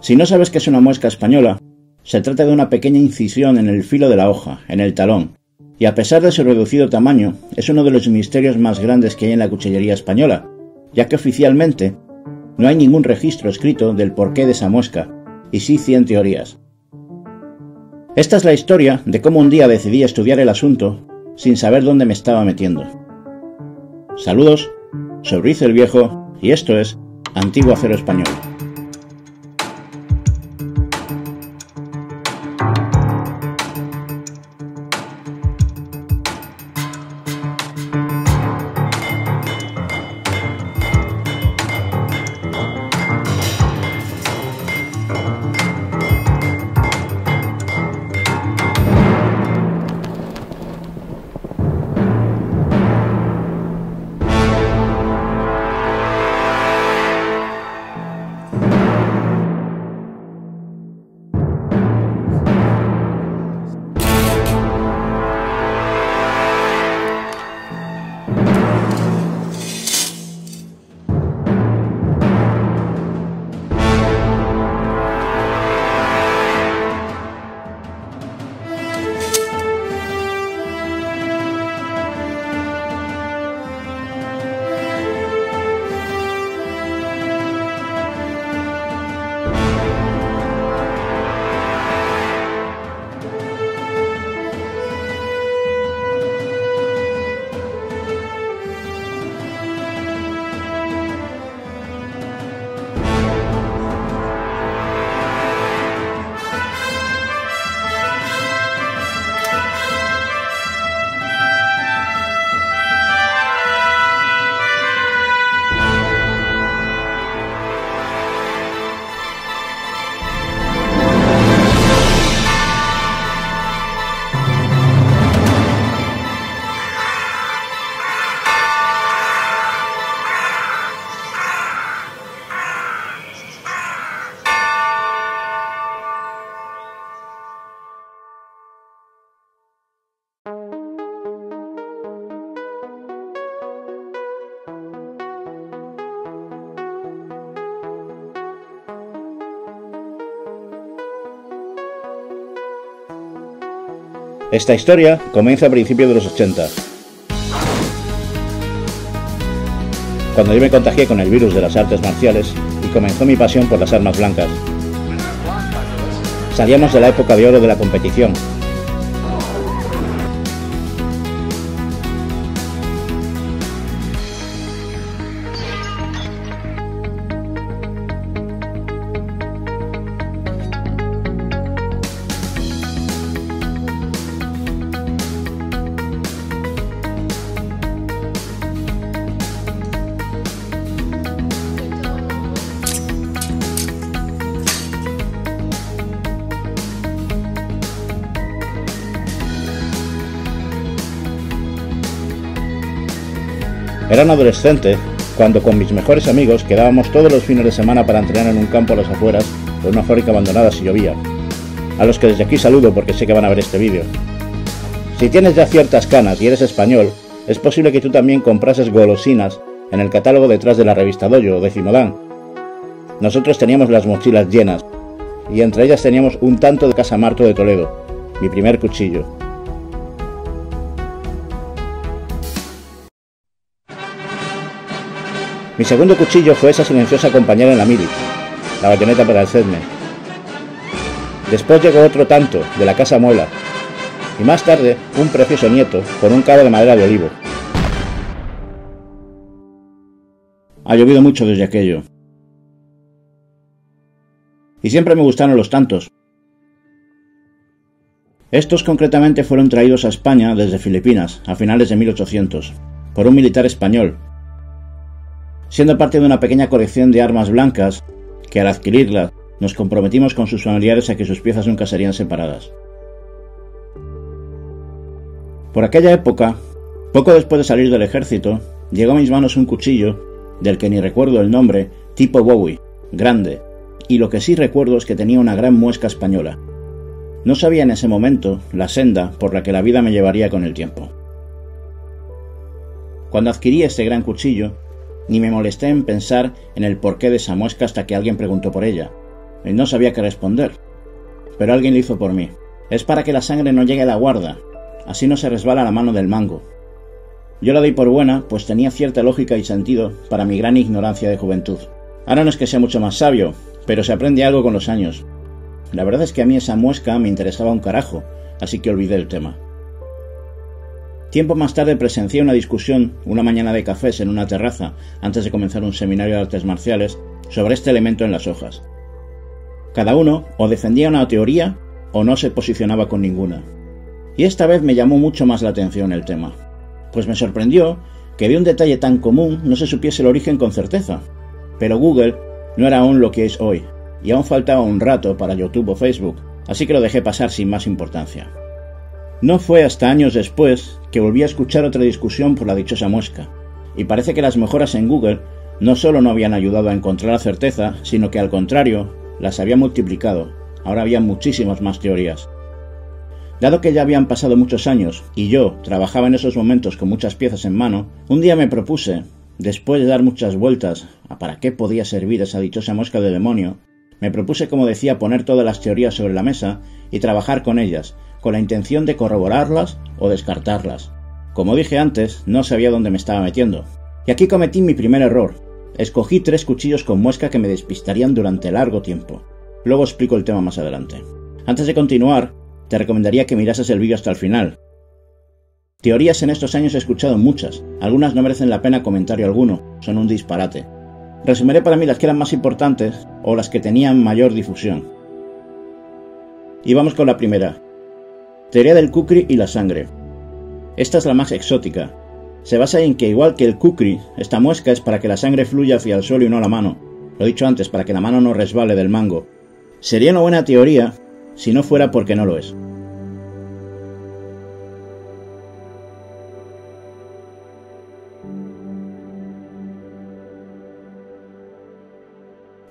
Si no sabes que es una muesca española, se trata de una pequeña incisión en el filo de la hoja, en el talón, y a pesar de su reducido tamaño, es uno de los misterios más grandes que hay en la cuchillería española, ya que oficialmente no hay ningún registro escrito del porqué de esa muesca, y sí cien teorías. Esta es la historia de cómo un día decidí estudiar el asunto sin saber dónde me estaba metiendo. Saludos, soy Riz el Viejo y esto es Antiguo Acero Español. Esta historia comienza a principios de los 80, cuando yo me contagié con el virus de las artes marciales y comenzó mi pasión por las armas blancas. Salíamos de la época de oro de la competición. Era un adolescente cuando con mis mejores amigos quedábamos todos los fines de semana para entrenar en un campo a las afueras de una fábrica abandonada si llovía, a los que desde aquí saludo porque sé que van a ver este vídeo. Si tienes ya ciertas canas y eres español, es posible que tú también comprases golosinas en el catálogo detrás de la revista Doyo o de Cimodán. Nosotros teníamos las mochilas llenas, y entre ellas teníamos un tanto de Casa Marto de Toledo, mi primer cuchillo. Mi segundo cuchillo fue esa silenciosa compañera en la mili, la bayoneta para sedme. Después llegó otro tanto, de la casa Muela, y más tarde un precioso nieto con un cabo de madera de olivo. Ha llovido mucho desde aquello. Y siempre me gustaron los tantos. Estos concretamente fueron traídos a España desde Filipinas a finales de 1800 por un militar español siendo parte de una pequeña colección de armas blancas que al adquirirlas nos comprometimos con sus familiares a que sus piezas nunca serían separadas. Por aquella época, poco después de salir del ejército, llegó a mis manos un cuchillo, del que ni recuerdo el nombre, tipo Bowie, grande, y lo que sí recuerdo es que tenía una gran muesca española. No sabía en ese momento la senda por la que la vida me llevaría con el tiempo. Cuando adquirí este gran cuchillo, ni me molesté en pensar en el porqué de esa muesca hasta que alguien preguntó por ella, y no sabía qué responder. Pero alguien lo hizo por mí. Es para que la sangre no llegue a la guarda, así no se resbala la mano del mango. Yo la doy por buena, pues tenía cierta lógica y sentido para mi gran ignorancia de juventud. Ahora no es que sea mucho más sabio, pero se aprende algo con los años. La verdad es que a mí esa muesca me interesaba un carajo, así que olvidé el tema. Tiempo más tarde presencié una discusión, una mañana de cafés en una terraza, antes de comenzar un seminario de artes marciales, sobre este elemento en las hojas. Cada uno o defendía una teoría o no se posicionaba con ninguna. Y esta vez me llamó mucho más la atención el tema, pues me sorprendió que de un detalle tan común no se supiese el origen con certeza. Pero Google no era aún lo que es hoy, y aún faltaba un rato para YouTube o Facebook, así que lo dejé pasar sin más importancia. No fue hasta años después que volví a escuchar otra discusión por la dichosa muesca, y parece que las mejoras en Google no solo no habían ayudado a encontrar la certeza, sino que al contrario, las había multiplicado. Ahora había muchísimas más teorías. Dado que ya habían pasado muchos años y yo trabajaba en esos momentos con muchas piezas en mano, un día me propuse, después de dar muchas vueltas a para qué podía servir esa dichosa mosca de demonio, me propuse, como decía, poner todas las teorías sobre la mesa y trabajar con ellas, con la intención de corroborarlas o descartarlas. Como dije antes, no sabía dónde me estaba metiendo. Y aquí cometí mi primer error. Escogí tres cuchillos con muesca que me despistarían durante largo tiempo. Luego explico el tema más adelante. Antes de continuar, te recomendaría que mirases el vídeo hasta el final. Teorías en estos años he escuchado muchas, algunas no merecen la pena comentario alguno, son un disparate. Resumiré para mí las que eran más importantes o las que tenían mayor difusión. Y vamos con la primera. Teoría del kukri y la sangre. Esta es la más exótica. Se basa en que igual que el kukri, esta muesca es para que la sangre fluya hacia el suelo y no a la mano. Lo he dicho antes, para que la mano no resbale del mango. Sería una buena teoría si no fuera porque no lo es.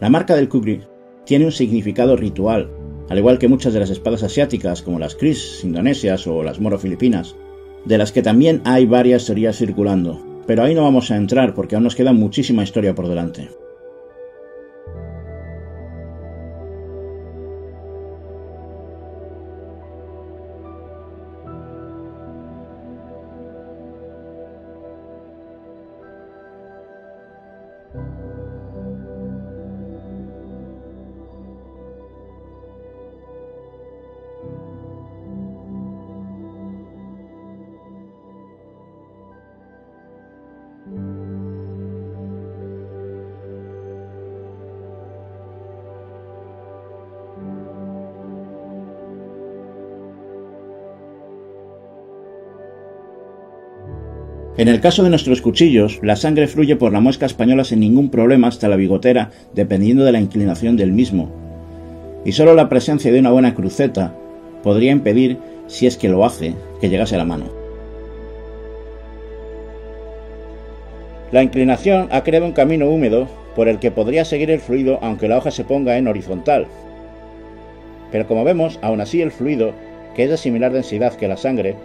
La marca del kukri tiene un significado ritual, al igual que muchas de las espadas asiáticas como las Kris indonesias o las Moro filipinas, de las que también hay varias teorías circulando, pero ahí no vamos a entrar porque aún nos queda muchísima historia por delante. En el caso de nuestros cuchillos, la sangre fluye por la muesca española sin ningún problema hasta la bigotera, dependiendo de la inclinación del mismo. Y solo la presencia de una buena cruceta podría impedir, si es que lo hace, que llegase a la mano. La inclinación ha creado un camino húmedo por el que podría seguir el fluido aunque la hoja se ponga en horizontal. Pero como vemos, aún así el fluido, que es de similar densidad que la sangre,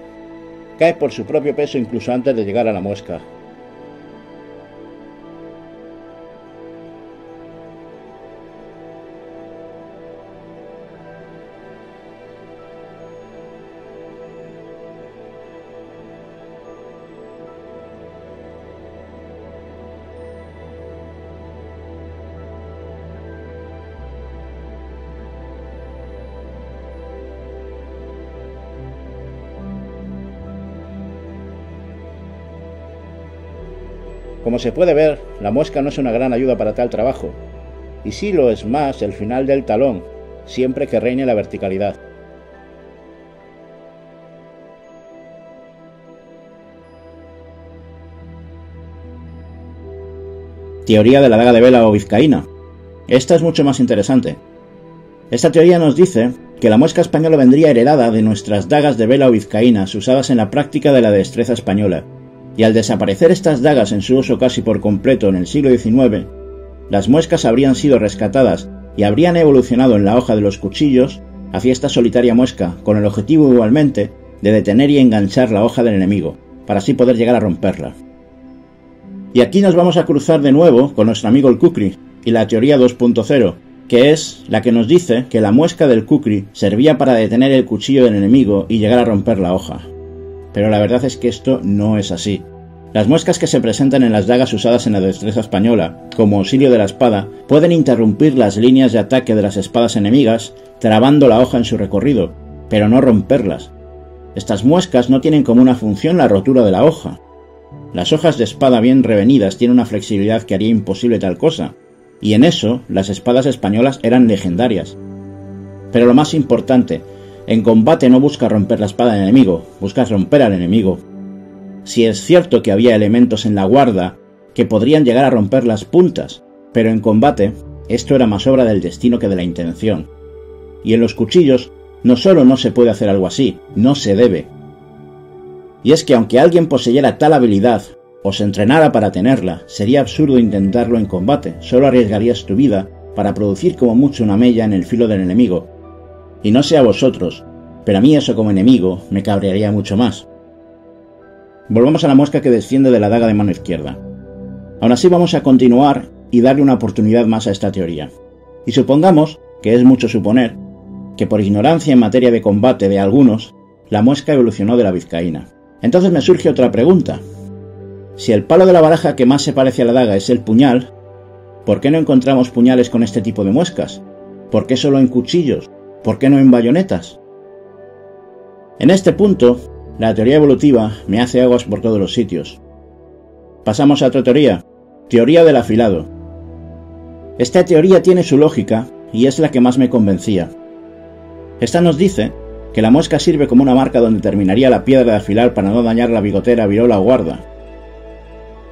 cae por su propio peso incluso antes de llegar a la muesca. Como se puede ver, la muesca no es una gran ayuda para tal trabajo, y sí lo es más el final del talón, siempre que reine la verticalidad. Teoría de la daga de vela o vizcaína. Esta es mucho más interesante. Esta teoría nos dice que la muesca española vendría heredada de nuestras dagas de vela o vizcaínas usadas en la práctica de la destreza española, y al desaparecer estas dagas en su uso casi por completo en el siglo XIX, las muescas habrían sido rescatadas y habrían evolucionado en la hoja de los cuchillos hacia esta solitaria muesca, con el objetivo igualmente de detener y enganchar la hoja del enemigo, para así poder llegar a romperla. Y aquí nos vamos a cruzar de nuevo con nuestro amigo el Kukri y la teoría 2.0, que es la que nos dice que la muesca del kukri servía para detener el cuchillo del enemigo y llegar a romper la hoja. Pero la verdad es que esto no es así. Las muescas que se presentan en las dagas usadas en la destreza española, como auxilio de la espada, pueden interrumpir las líneas de ataque de las espadas enemigas, trabando la hoja en su recorrido, pero no romperlas. Estas muescas no tienen como una función la rotura de la hoja. Las hojas de espada bien revenidas tienen una flexibilidad que haría imposible tal cosa, y en eso las espadas españolas eran legendarias. Pero lo más importante, en combate no busca romper la espada del enemigo, busca romper al enemigo, si es cierto que había elementos en la guarda que podrían llegar a romper las puntas, pero en combate esto era más obra del destino que de la intención. Y en los cuchillos no solo no se puede hacer algo así, no se debe. Y es que aunque alguien poseyera tal habilidad o se entrenara para tenerla, sería absurdo intentarlo en combate, solo arriesgarías tu vida para producir como mucho una mella en el filo del enemigo. Y no sé a vosotros, pero a mí eso como enemigo me cabrearía mucho más. Volvamos a la mosca que desciende de la daga de mano izquierda. Aún así vamos a continuar y darle una oportunidad más a esta teoría. Y supongamos, que es mucho suponer, que por ignorancia en materia de combate de algunos, la muesca evolucionó de la vizcaína. Entonces me surge otra pregunta. Si el palo de la baraja que más se parece a la daga es el puñal, ¿por qué no encontramos puñales con este tipo de muescas? ¿Por qué solo en cuchillos? ¿Por qué no en bayonetas? En este punto, la teoría evolutiva me hace aguas por todos los sitios. Pasamos a otra teoría, teoría del afilado. Esta teoría tiene su lógica y es la que más me convencía. Esta nos dice que la muesca sirve como una marca donde terminaría la piedra de afilar para no dañar la bigotera, virola o guarda.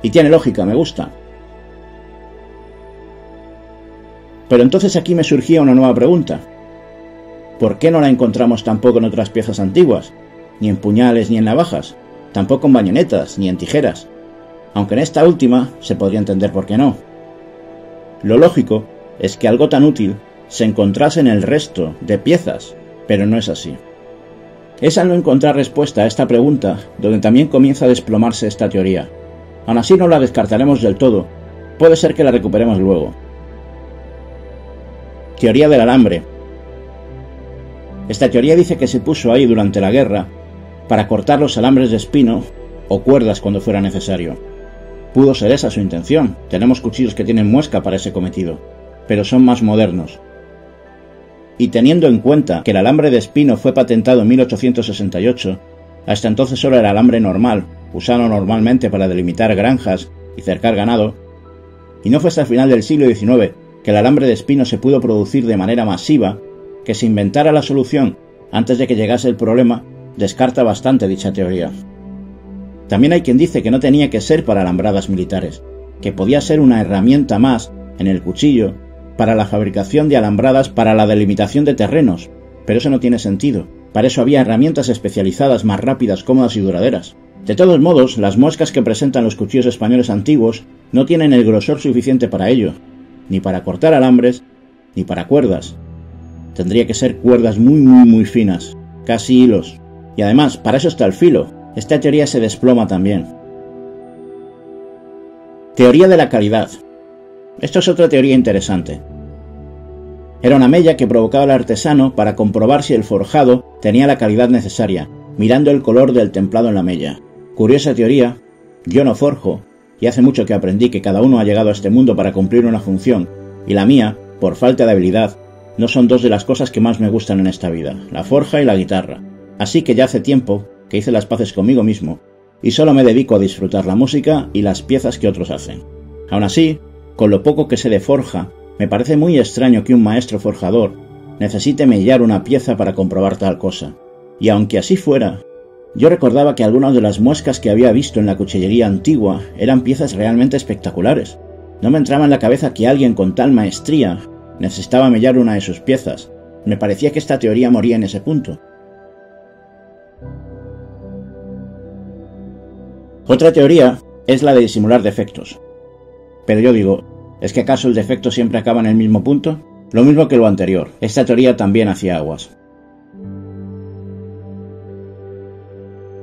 Y tiene lógica, me gusta. Pero entonces aquí me surgía una nueva pregunta. ¿Por qué no la encontramos tampoco en otras piezas antiguas? ni en puñales ni en navajas, tampoco en bañonetas ni en tijeras, aunque en esta última se podría entender por qué no. Lo lógico es que algo tan útil se encontrase en el resto de piezas, pero no es así. Es al no encontrar respuesta a esta pregunta donde también comienza a desplomarse esta teoría. Aún así no la descartaremos del todo, puede ser que la recuperemos luego. Teoría del alambre. Esta teoría dice que se puso ahí durante la guerra para cortar los alambres de espino o cuerdas cuando fuera necesario. Pudo ser esa su intención. Tenemos cuchillos que tienen muesca para ese cometido, pero son más modernos. Y teniendo en cuenta que el alambre de espino fue patentado en 1868, hasta entonces solo era alambre normal, usado normalmente para delimitar granjas y cercar ganado, y no fue hasta el final del siglo XIX que el alambre de espino se pudo producir de manera masiva, que se inventara la solución antes de que llegase el problema descarta bastante dicha teoría. También hay quien dice que no tenía que ser para alambradas militares, que podía ser una herramienta más en el cuchillo para la fabricación de alambradas para la delimitación de terrenos, pero eso no tiene sentido. Para eso había herramientas especializadas más rápidas, cómodas y duraderas. De todos modos, las muescas que presentan los cuchillos españoles antiguos no tienen el grosor suficiente para ello, ni para cortar alambres, ni para cuerdas. Tendría que ser cuerdas muy muy muy finas, casi hilos, y además, para eso está el filo. Esta teoría se desploma también. Teoría de la calidad. Esto es otra teoría interesante. Era una mella que provocaba al artesano para comprobar si el forjado tenía la calidad necesaria, mirando el color del templado en la mella. Curiosa teoría, yo no forjo, y hace mucho que aprendí que cada uno ha llegado a este mundo para cumplir una función, y la mía, por falta de habilidad, no son dos de las cosas que más me gustan en esta vida, la forja y la guitarra. Así que ya hace tiempo que hice las paces conmigo mismo y solo me dedico a disfrutar la música y las piezas que otros hacen. Aún así, con lo poco que sé de forja, me parece muy extraño que un maestro forjador necesite mellar una pieza para comprobar tal cosa. Y aunque así fuera, yo recordaba que algunas de las muescas que había visto en la cuchillería antigua eran piezas realmente espectaculares. No me entraba en la cabeza que alguien con tal maestría necesitaba mellar una de sus piezas. Me parecía que esta teoría moría en ese punto. Otra teoría es la de disimular defectos. Pero yo digo, ¿es que acaso el defecto siempre acaba en el mismo punto? Lo mismo que lo anterior, esta teoría también hacía aguas.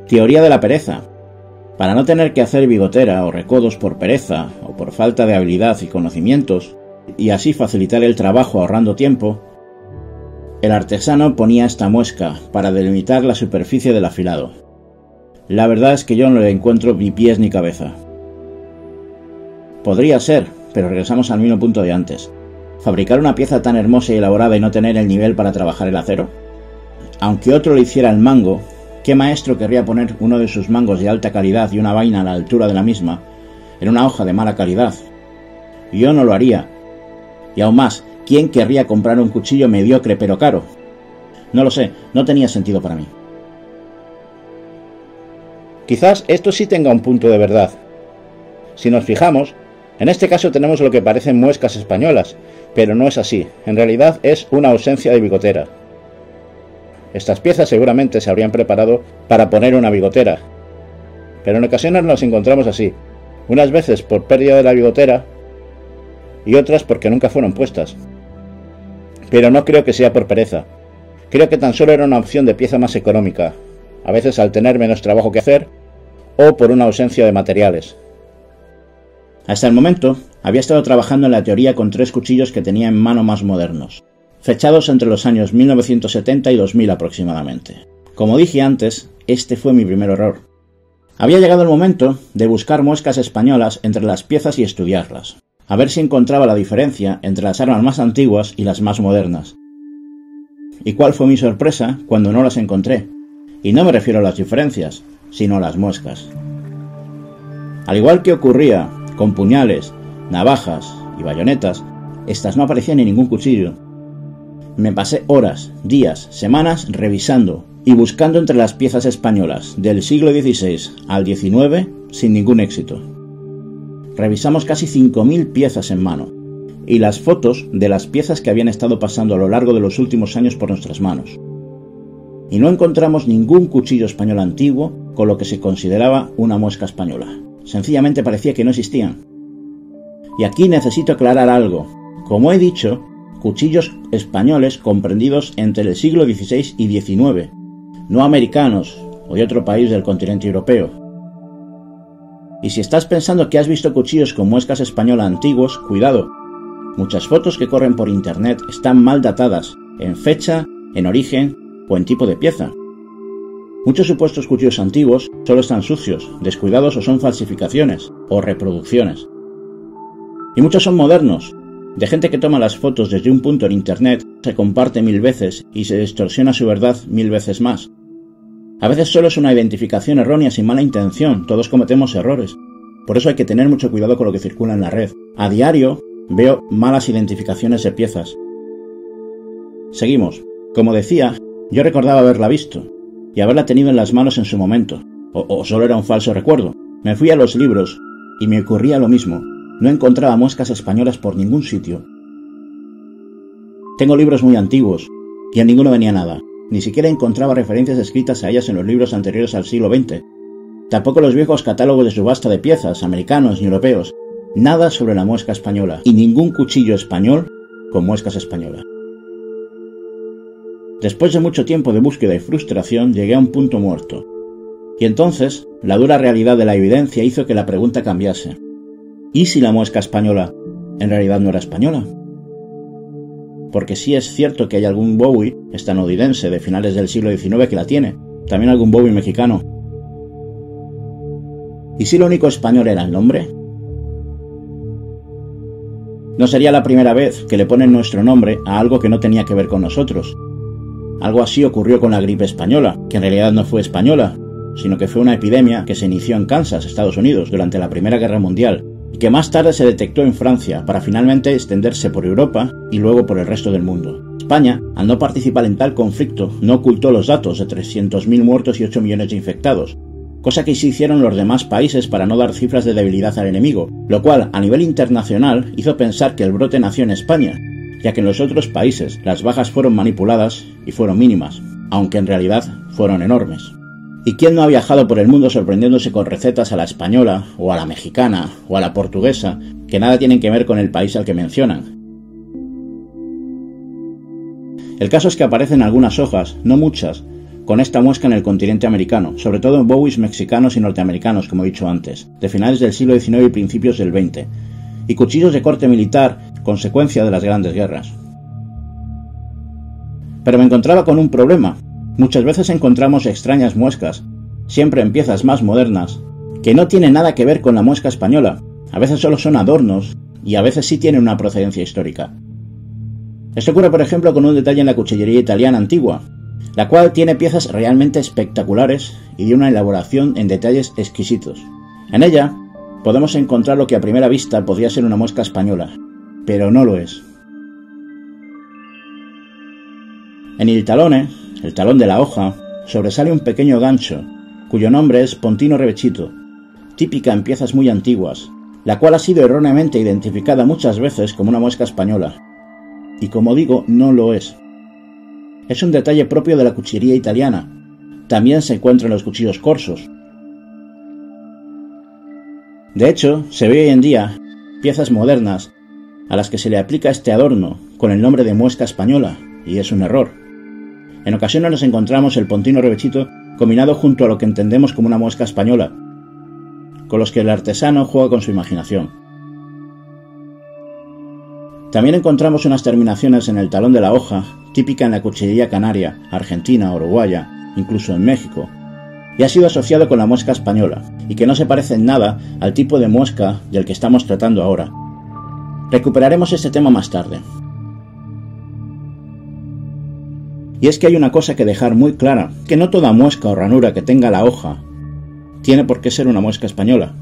Teoría de la pereza. Para no tener que hacer bigotera o recodos por pereza o por falta de habilidad y conocimientos, y así facilitar el trabajo ahorrando tiempo, el artesano ponía esta muesca para delimitar la superficie del afilado. La verdad es que yo no le encuentro ni pies ni cabeza. Podría ser, pero regresamos al mismo punto de antes. ¿Fabricar una pieza tan hermosa y elaborada y no tener el nivel para trabajar el acero? Aunque otro le hiciera el mango, ¿qué maestro querría poner uno de sus mangos de alta calidad y una vaina a la altura de la misma en una hoja de mala calidad? Yo no lo haría. Y aún más, ¿quién querría comprar un cuchillo mediocre pero caro? No lo sé, no tenía sentido para mí. Quizás esto sí tenga un punto de verdad. Si nos fijamos, en este caso tenemos lo que parecen muescas españolas, pero no es así, en realidad es una ausencia de bigotera. Estas piezas seguramente se habrían preparado para poner una bigotera, pero en ocasiones nos encontramos así, unas veces por pérdida de la bigotera y otras porque nunca fueron puestas. Pero no creo que sea por pereza, creo que tan solo era una opción de pieza más económica, a veces al tener menos trabajo que hacer o por una ausencia de materiales. Hasta el momento, había estado trabajando en la teoría con tres cuchillos que tenía en mano más modernos, fechados entre los años 1970 y 2000 aproximadamente. Como dije antes, este fue mi primer error. Había llegado el momento de buscar muescas españolas entre las piezas y estudiarlas, a ver si encontraba la diferencia entre las armas más antiguas y las más modernas. ¿Y cuál fue mi sorpresa cuando no las encontré? Y no me refiero a las diferencias, sino a las muescas. Al igual que ocurría con puñales, navajas y bayonetas, estas no aparecían en ningún cuchillo. Me pasé horas, días, semanas revisando y buscando entre las piezas españolas del siglo XVI al XIX sin ningún éxito. Revisamos casi 5.000 piezas en mano y las fotos de las piezas que habían estado pasando a lo largo de los últimos años por nuestras manos y no encontramos ningún cuchillo español antiguo con lo que se consideraba una muesca española. Sencillamente parecía que no existían. Y aquí necesito aclarar algo. Como he dicho, cuchillos españoles comprendidos entre el siglo XVI y XIX, no americanos o de otro país del continente europeo. Y si estás pensando que has visto cuchillos con muescas españolas antiguos, cuidado. Muchas fotos que corren por internet están mal datadas, en fecha, en origen o en tipo de pieza. Muchos supuestos cuchillos antiguos solo están sucios, descuidados o son falsificaciones o reproducciones. Y muchos son modernos, de gente que toma las fotos desde un punto en Internet, se comparte mil veces y se distorsiona su verdad mil veces más. A veces solo es una identificación errónea sin mala intención, todos cometemos errores. Por eso hay que tener mucho cuidado con lo que circula en la red. A diario veo malas identificaciones de piezas. Seguimos. Como decía, yo recordaba haberla visto y haberla tenido en las manos en su momento, o, solo era un falso recuerdo. Me fui a los libros y me ocurría lo mismo. No encontraba muescas españolas por ningún sitio. Tengo libros muy antiguos y en ninguno venía nada. Ni siquiera encontraba referencias escritas a ellas en los libros anteriores al siglo XX. Tampoco los viejos catálogos de subasta de piezas, americanos ni europeos. Nada sobre la muesca española y ningún cuchillo español con muescas españolas. Después de mucho tiempo de búsqueda y frustración, llegué a un punto muerto. Y entonces, la dura realidad de la evidencia hizo que la pregunta cambiase. ¿Y si la muesca española en realidad no era española? Porque sí es cierto que hay algún Bowie estadounidense de finales del siglo XIX que la tiene, también algún Bowie mexicano. ¿Y si lo único español era el nombre? No sería la primera vez que le ponen nuestro nombre a algo que no tenía que ver con nosotros, algo así ocurrió con la gripe española, que en realidad no fue española, sino que fue una epidemia que se inició en Kansas, Estados Unidos, durante la Primera Guerra Mundial, y que más tarde se detectó en Francia para finalmente extenderse por Europa y luego por el resto del mundo. España, al no participar en tal conflicto, no ocultó los datos de 300.000 muertos y 8 millones de infectados, cosa que sí hicieron los demás países para no dar cifras de debilidad al enemigo, lo cual, a nivel internacional, hizo pensar que el brote nació en España, ya que en los otros países las bajas fueron manipuladas y fueron mínimas, aunque en realidad fueron enormes. ¿Y quién no ha viajado por el mundo sorprendiéndose con recetas a la española, o a la mexicana, o a la portuguesa, que nada tienen que ver con el país al que mencionan? El caso es que aparecen algunas hojas, no muchas, con esta muesca en el continente americano, sobre todo en bowies mexicanos y norteamericanos, como he dicho antes, de finales del siglo XIX y principios del XX, y cuchillos de corte militar consecuencia de las grandes guerras. Pero me encontraba con un problema. Muchas veces encontramos extrañas muescas, siempre en piezas más modernas, que no tienen nada que ver con la muesca española. A veces solo son adornos y a veces sí tienen una procedencia histórica. Esto ocurre, por ejemplo, con un detalle en la cuchillería italiana antigua, la cual tiene piezas realmente espectaculares y de una elaboración en detalles exquisitos. En ella podemos encontrar lo que a primera vista podría ser una muesca española, pero no lo es. En el talone, el talón de la hoja, sobresale un pequeño gancho, cuyo nombre es Pontino Revechito, típica en piezas muy antiguas, la cual ha sido erróneamente identificada muchas veces como una muesca española. Y como digo, no lo es. Es un detalle propio de la cuchillería italiana. También se encuentra en los cuchillos corsos. De hecho, se ve hoy en día piezas modernas a las que se le aplica este adorno con el nombre de muesca española, y es un error. En ocasiones nos encontramos el pontino revechito combinado junto a lo que entendemos como una muesca española, con los que el artesano juega con su imaginación. También encontramos unas terminaciones en el talón de la hoja, típica en la cuchillería canaria, argentina, uruguaya, incluso en México, y ha sido asociado con la muesca española, y que no se parece en nada al tipo de muesca del que estamos tratando ahora. Recuperaremos este tema más tarde. Y es que hay una cosa que dejar muy clara, que no toda muesca o ranura que tenga la hoja tiene por qué ser una muesca española.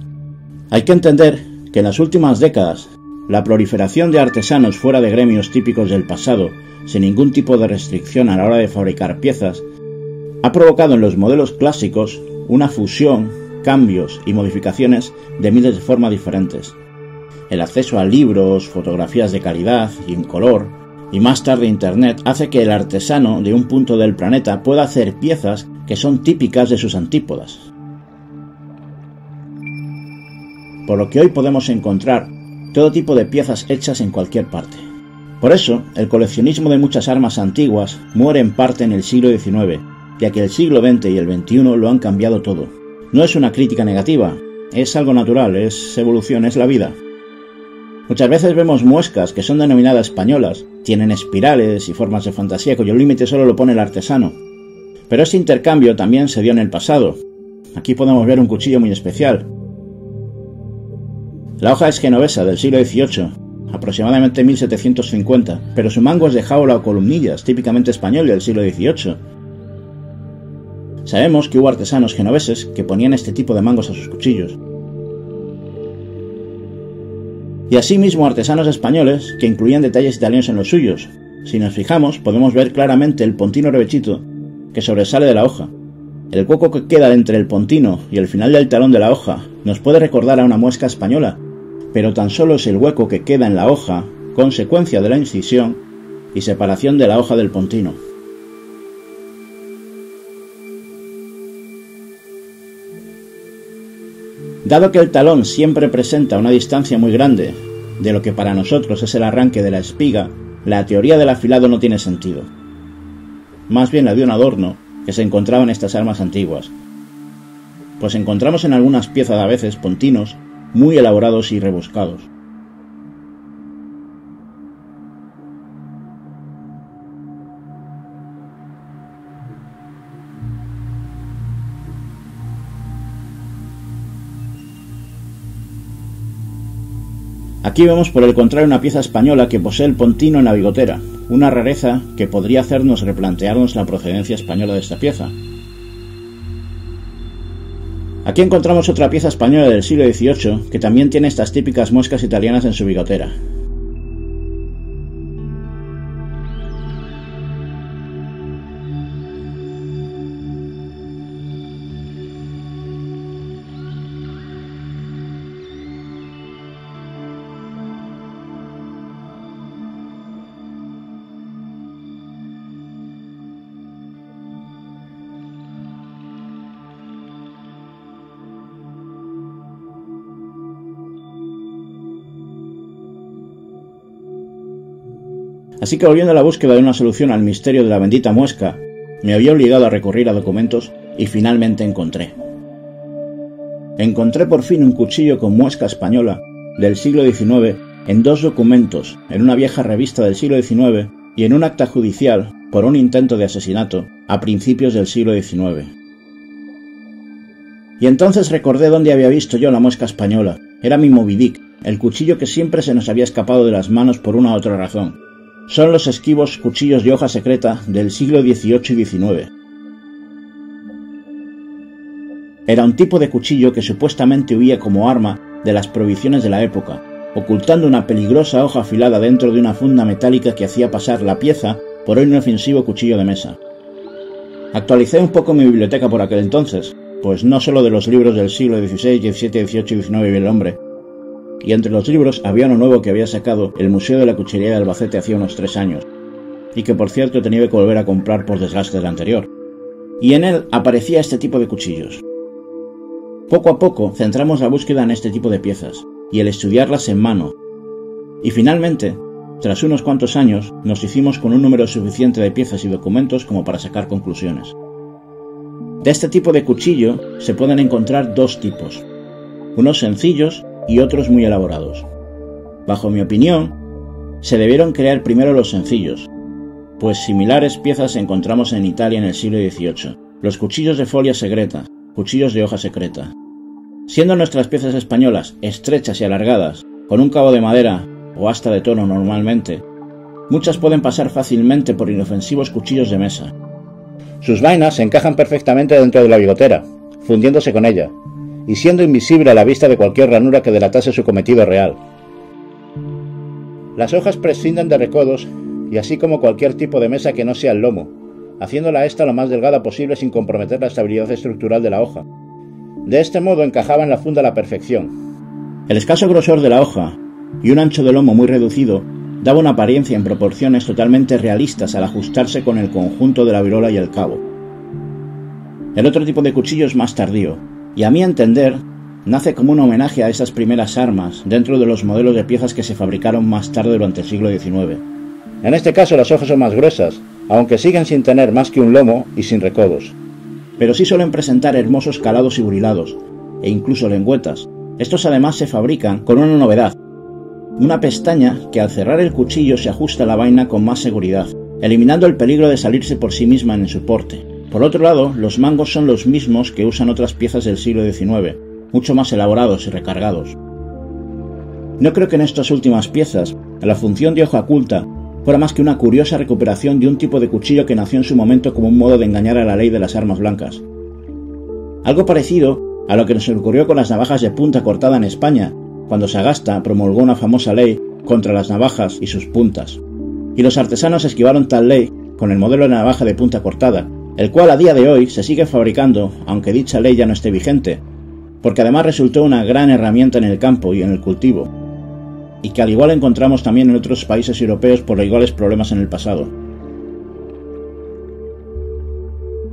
Hay que entender que en las últimas décadas la proliferación de artesanos fuera de gremios típicos del pasado, sin ningún tipo de restricción a la hora de fabricar piezas, ha provocado en los modelos clásicos una fusión, cambios y modificaciones de miles de formas diferentes. El acceso a libros, fotografías de calidad y en color, y más tarde Internet hace que el artesano de un punto del planeta pueda hacer piezas que son típicas de sus antípodas. Por lo que hoy podemos encontrar todo tipo de piezas hechas en cualquier parte. Por eso, el coleccionismo de muchas armas antiguas muere en parte en el siglo XIX, ya que el siglo XX y el XXI lo han cambiado todo. No es una crítica negativa, es algo natural, es evolución, es la vida. Muchas veces vemos muescas que son denominadas españolas, tienen espirales y formas de fantasía cuyo límite solo lo pone el artesano. Pero este intercambio también se dio en el pasado. Aquí podemos ver un cuchillo muy especial. La hoja es genovesa del siglo XVIII, aproximadamente 1750, pero su mango es de jaula o columnillas, típicamente español del siglo XVIII. Sabemos que hubo artesanos genoveses que ponían este tipo de mangos a sus cuchillos, y asimismo artesanos españoles que incluían detalles italianos en los suyos. Si nos fijamos, podemos ver claramente el pontino revechito que sobresale de la hoja. El hueco que queda entre el pontino y el final del talón de la hoja nos puede recordar a una muesca española, pero tan solo es el hueco que queda en la hoja, consecuencia de la incisión y separación de la hoja del pontino. Dado que el talón siempre presenta una distancia muy grande de lo que para nosotros es el arranque de la espiga, la teoría del afilado no tiene sentido. Más bien la de un adorno que se encontraba en estas armas antiguas, pues encontramos en algunas piezas a veces pontinos muy elaborados y rebuscados. Aquí vemos por el contrario una pieza española que posee el pontino en la bigotera, una rareza que podría hacernos replantearnos la procedencia española de esta pieza. Aquí encontramos otra pieza española del siglo XVIII que también tiene estas típicas muescas italianas en su bigotera. Así que volviendo a la búsqueda de una solución al misterio de la bendita muesca, me había obligado a recurrir a documentos y finalmente encontré. Encontré por fin un cuchillo con muesca española del siglo XIX en dos documentos, en una vieja revista del siglo XIX y en un acta judicial por un intento de asesinato a principios del siglo XIX. Y entonces recordé dónde había visto yo la muesca española. Era mi Moby el cuchillo que siempre se nos había escapado de las manos por una u otra razón. Son los esquivos cuchillos de hoja secreta del siglo XVIII y XIX. Era un tipo de cuchillo que supuestamente huía como arma de las prohibiciones de la época, ocultando una peligrosa hoja afilada dentro de una funda metálica que hacía pasar la pieza por un inofensivo cuchillo de mesa. Actualicé un poco mi biblioteca por aquel entonces, pues no solo de los libros del siglo XVI, XVII, XVIII y XIX vive el hombre, y entre los libros había uno nuevo que había sacado el Museo de la Cuchillería de Albacete hacía unos tres años, y que por cierto tenía que volver a comprar por desgaste del anterior. Y en él aparecía este tipo de cuchillos. Poco a poco centramos la búsqueda en este tipo de piezas, y el estudiarlas en mano. Y finalmente, tras unos cuantos años, nos hicimos con un número suficiente de piezas y documentos como para sacar conclusiones. De este tipo de cuchillo se pueden encontrar dos tipos, unos sencillos y otros muy elaborados. Bajo mi opinión, se debieron crear primero los sencillos, pues similares piezas encontramos en Italia en el siglo XVIII, los cuchillos de folia secreta, cuchillos de hoja secreta. Siendo nuestras piezas españolas estrechas y alargadas, con un cabo de madera o asta de tono normalmente, muchas pueden pasar fácilmente por inofensivos cuchillos de mesa. Sus vainas se encajan perfectamente dentro de la bigotera, fundiéndose con ella, y siendo invisible a la vista de cualquier ranura que delatase su cometido real. Las hojas prescinden de recodos y así como cualquier tipo de mesa que no sea el lomo, haciéndola esta lo más delgada posible sin comprometer la estabilidad estructural de la hoja. De este modo encajaba en la funda a la perfección. El escaso grosor de la hoja y un ancho de lomo muy reducido daba una apariencia en proporciones totalmente realistas al ajustarse con el conjunto de la virola y el cabo. El otro tipo de cuchillo es más tardío, y a mi entender, nace como un homenaje a esas primeras armas dentro de los modelos de piezas que se fabricaron más tarde durante el siglo XIX. En este caso las hojas son más gruesas, aunque siguen sin tener más que un lomo y sin recodos. Pero sí suelen presentar hermosos calados y burilados, e incluso lengüetas. Estos además se fabrican con una novedad, una pestaña que al cerrar el cuchillo se ajusta a la vaina con más seguridad, eliminando el peligro de salirse por sí misma en su porte. Por otro lado, los mangos son los mismos que usan otras piezas del siglo XIX, mucho más elaborados y recargados. No creo que en estas últimas piezas, la función de hoja oculta fuera más que una curiosa recuperación de un tipo de cuchillo que nació en su momento como un modo de engañar a la ley de las armas blancas. Algo parecido a lo que nos ocurrió con las navajas de punta cortada en España, cuando Sagasta promulgó una famosa ley contra las navajas y sus puntas. Y los artesanos esquivaron tal ley con el modelo de navaja de punta cortada, el cual a día de hoy se sigue fabricando, aunque dicha ley ya no esté vigente, porque además resultó una gran herramienta en el campo y en el cultivo, y que al igual encontramos también en otros países europeos por iguales problemas en el pasado.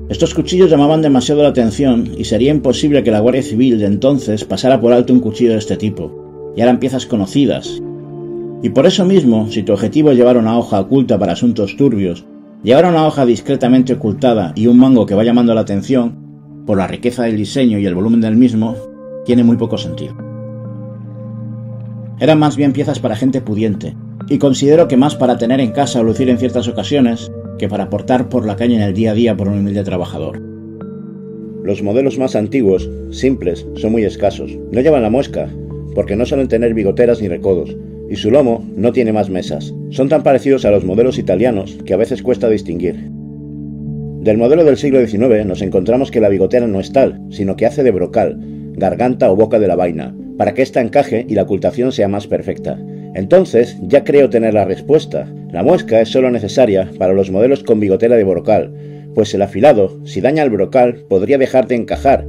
Estos cuchillos llamaban demasiado la atención y sería imposible que la Guardia Civil de entonces pasara por alto un cuchillo de este tipo, y eran piezas conocidas. Y por eso mismo, si tu objetivo es llevar una hoja oculta para asuntos turbios, llevar una hoja discretamente ocultada y un mango que va llamando la atención, por la riqueza del diseño y el volumen del mismo, tiene muy poco sentido. Eran más bien piezas para gente pudiente, y considero que más para tener en casa o lucir en ciertas ocasiones que para portar por la calle en el día a día por un humilde trabajador. Los modelos más antiguos, simples, son muy escasos. No llevan la muesca, porque no suelen tener bigoteras ni recodos, y su lomo no tiene más mesas. Son tan parecidos a los modelos italianos que a veces cuesta distinguir. Del modelo del siglo XIX nos encontramos que la bigotera no es tal, sino que hace de brocal, garganta o boca de la vaina, para que ésta encaje y la ocultación sea más perfecta. Entonces ya creo tener la respuesta. La muesca es solo necesaria para los modelos con bigotera de brocal, pues el afilado, si daña el brocal, podría dejar de encajar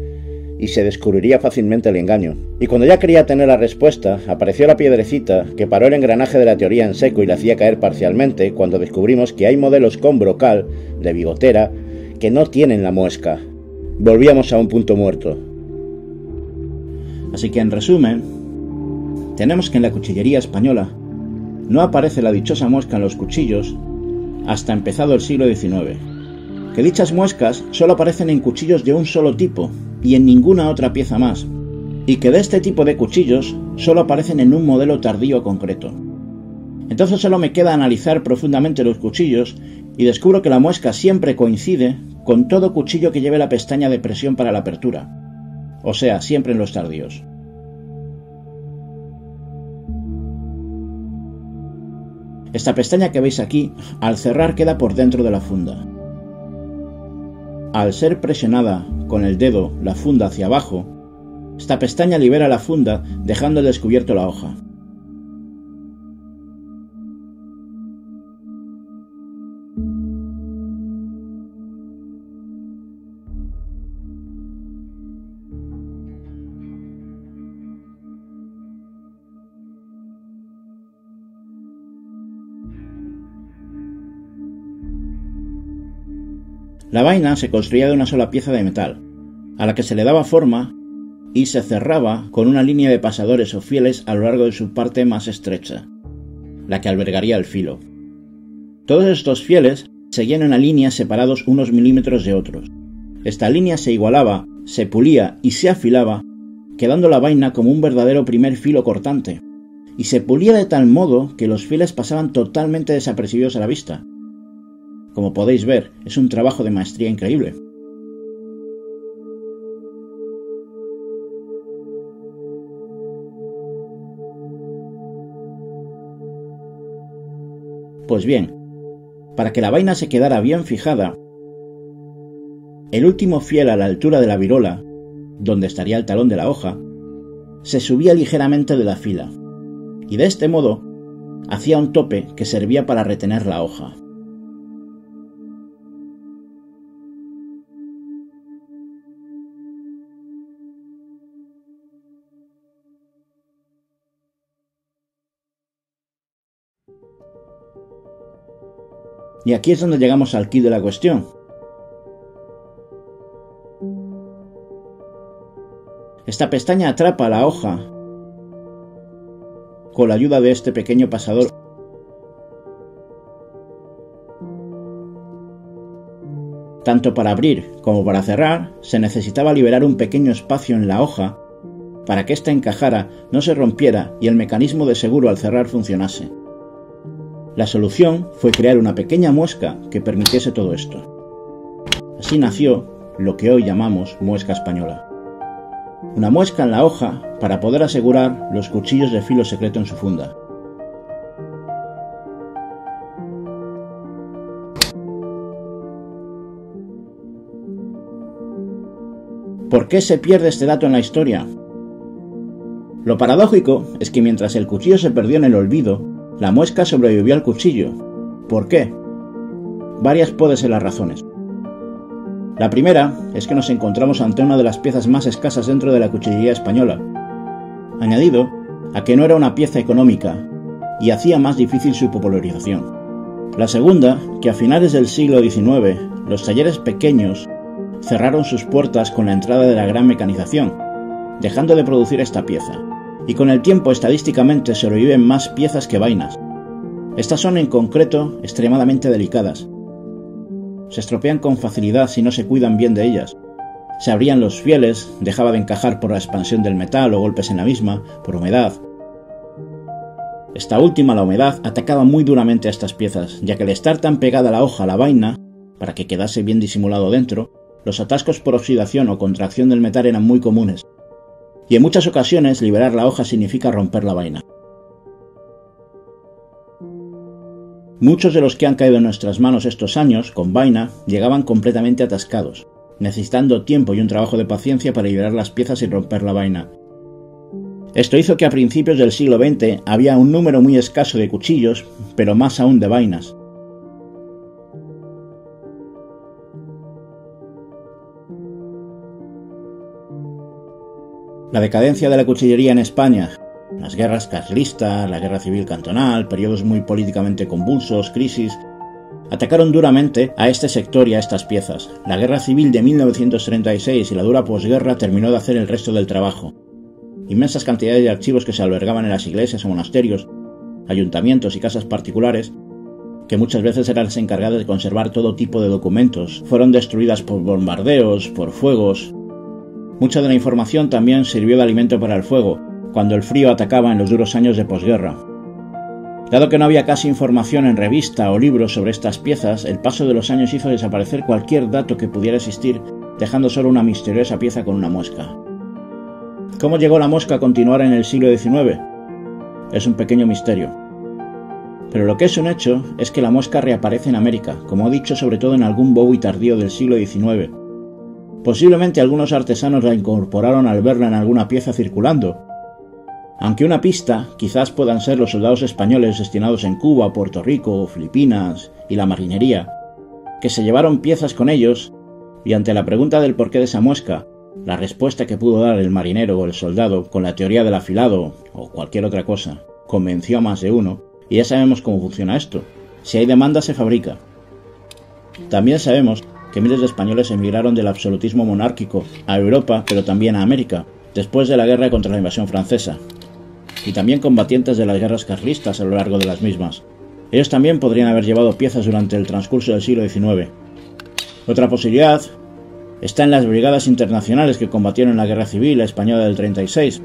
y se descubriría fácilmente el engaño. Y cuando ya quería tener la respuesta, apareció la piedrecita que paró el engranaje de la teoría en seco y la hacía caer parcialmente cuando descubrimos que hay modelos con brocal, de bigotera, que no tienen la muesca. Volvíamos a un punto muerto. Así que en resumen, tenemos que en la cuchillería española no aparece la dichosa muesca en los cuchillos hasta empezado el siglo XIX, que dichas muescas solo aparecen en cuchillos de un solo tipo y en ninguna otra pieza más, y que de este tipo de cuchillos solo aparecen en un modelo tardío concreto. Entonces solo me queda analizar profundamente los cuchillos y descubro que la muesca siempre coincide con todo cuchillo que lleve la pestaña de presión para la apertura, o sea, siempre en los tardíos. Esta pestaña que veis aquí, al cerrar queda por dentro de la funda. Al ser presionada con el dedo la funda hacia abajo, esta pestaña libera la funda dejando descubierto la hoja. La vaina se construía de una sola pieza de metal, a la que se le daba forma y se cerraba con una línea de pasadores o fieles a lo largo de su parte más estrecha, la que albergaría el filo. Todos estos fieles seguían una línea separados unos milímetros de otros. Esta línea se igualaba, se pulía y se afilaba, quedando la vaina como un verdadero primer filo cortante, y se pulía de tal modo que los fieles pasaban totalmente desapercibidos a la vista, como podéis ver, es un trabajo de maestría increíble. Pues bien, para que la vaina se quedara bien fijada, el último fiel a la altura de la virola, donde estaría el talón de la hoja, se subía ligeramente de la fila, y de este modo hacía un tope que servía para retener la hoja. Y aquí es donde llegamos al kit de la cuestión. Esta pestaña atrapa la hoja con la ayuda de este pequeño pasador. Tanto para abrir como para cerrar, se necesitaba liberar un pequeño espacio en la hoja para que ésta encajara, no se rompiera y el mecanismo de seguro al cerrar funcionase. La solución fue crear una pequeña muesca que permitiese todo esto. Así nació lo que hoy llamamos muesca española. Una muesca en la hoja para poder asegurar los cuchillos de filo secreto en su funda. ¿Por qué se pierde este dato en la historia? Lo paradójico es que mientras el cuchillo se perdió en el olvido, la muesca sobrevivió al cuchillo. ¿Por qué? Varias pueden ser las razones. La primera es que nos encontramos ante una de las piezas más escasas dentro de la cuchillería española, añadido a que no era una pieza económica y hacía más difícil su popularización. La segunda, que a finales del siglo XIX los talleres pequeños cerraron sus puertas con la entrada de la gran mecanización, dejando de producir esta pieza, y con el tiempo estadísticamente sobreviven más piezas que vainas. Estas son en concreto extremadamente delicadas. Se estropean con facilidad si no se cuidan bien de ellas. Se abrían los fieles, dejaba de encajar por la expansión del metal o golpes en la misma, por humedad. Esta última, la humedad, atacaba muy duramente a estas piezas, ya que al estar tan pegada la hoja a la vaina, para que quedase bien disimulado dentro, los atascos por oxidación o contracción del metal eran muy comunes, y en muchas ocasiones liberar la hoja significa romper la vaina. Muchos de los que han caído en nuestras manos estos años con vaina llegaban completamente atascados, necesitando tiempo y un trabajo de paciencia para liberar las piezas y romper la vaina. Esto hizo que a principios del siglo XX había un número muy escaso de cuchillos, pero más aún de vainas, La decadencia de la cuchillería en España, las guerras carlistas, la guerra civil cantonal, periodos muy políticamente convulsos, crisis, atacaron duramente a este sector y a estas piezas. La guerra civil de 1936 y la dura posguerra terminó de hacer el resto del trabajo. Inmensas cantidades de archivos que se albergaban en las iglesias o monasterios, ayuntamientos y casas particulares, que muchas veces eran las encargadas de conservar todo tipo de documentos, fueron destruidas por bombardeos, por fuegos, Mucha de la información también sirvió de alimento para el fuego, cuando el frío atacaba en los duros años de posguerra. Dado que no había casi información en revista o libros sobre estas piezas, el paso de los años hizo desaparecer cualquier dato que pudiera existir, dejando solo una misteriosa pieza con una mosca. ¿Cómo llegó la mosca a continuar en el siglo XIX? Es un pequeño misterio. Pero lo que es un hecho es que la mosca reaparece en América, como he dicho sobre todo en algún Bowie tardío del siglo XIX. Posiblemente algunos artesanos la incorporaron al verla en alguna pieza circulando, aunque una pista quizás puedan ser los soldados españoles destinados en Cuba, Puerto Rico, Filipinas y la marinería, que se llevaron piezas con ellos y ante la pregunta del porqué de esa muesca, la respuesta que pudo dar el marinero o el soldado con la teoría del afilado o cualquier otra cosa convenció a más de uno, y ya sabemos cómo funciona esto. Si hay demanda se fabrica. También sabemos que miles de españoles emigraron del absolutismo monárquico a Europa, pero también a América, después de la guerra contra la invasión francesa, y también combatientes de las guerras carlistas a lo largo de las mismas. Ellos también podrían haber llevado piezas durante el transcurso del siglo XIX. Otra posibilidad está en las brigadas internacionales que combatieron en la Guerra Civil Española del 36,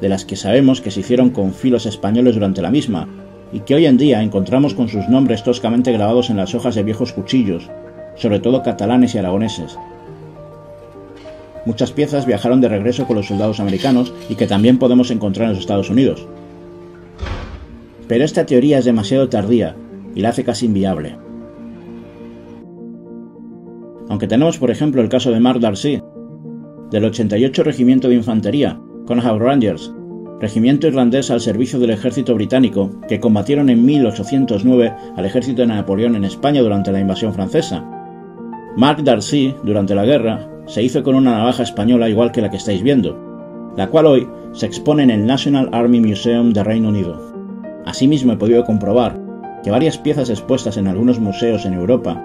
de las que sabemos que se hicieron con filos españoles durante la misma, y que hoy en día encontramos con sus nombres toscamente grabados en las hojas de viejos cuchillos, sobre todo catalanes y aragoneses, Muchas piezas viajaron de regreso con los soldados americanos y que también podemos encontrar en los Estados Unidos. Pero esta teoría es demasiado tardía y la hace casi inviable. Aunque tenemos por ejemplo el caso de Mark Darcy, del 88 Regimiento de Infantería, Connaught Rangers, regimiento irlandés al servicio del ejército británico, que combatieron en 1809 al ejército de Napoleón en España durante la invasión francesa. Mark Darcy, durante la guerra, se hizo con una navaja española igual que la que estáis viendo, la cual hoy se expone en el National Army Museum de Reino Unido. Asimismo he podido comprobar que varias piezas expuestas en algunos museos en Europa,